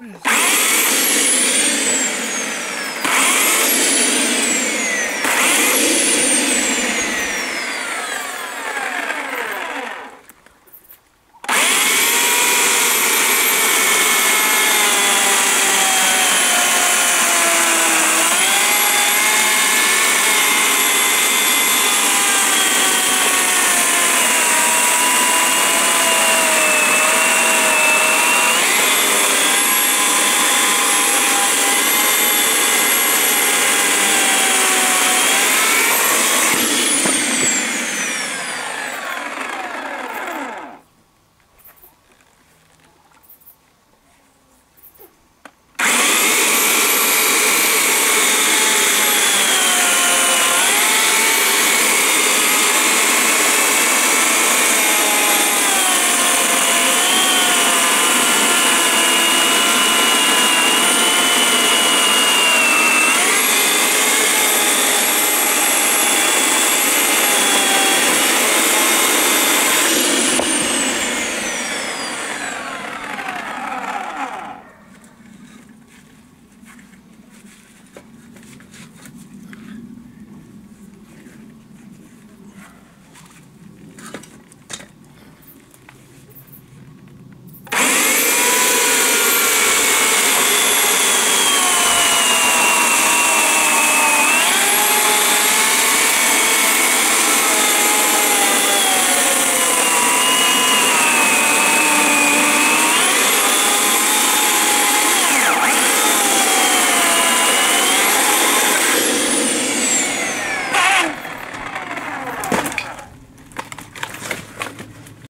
Mm-hmm.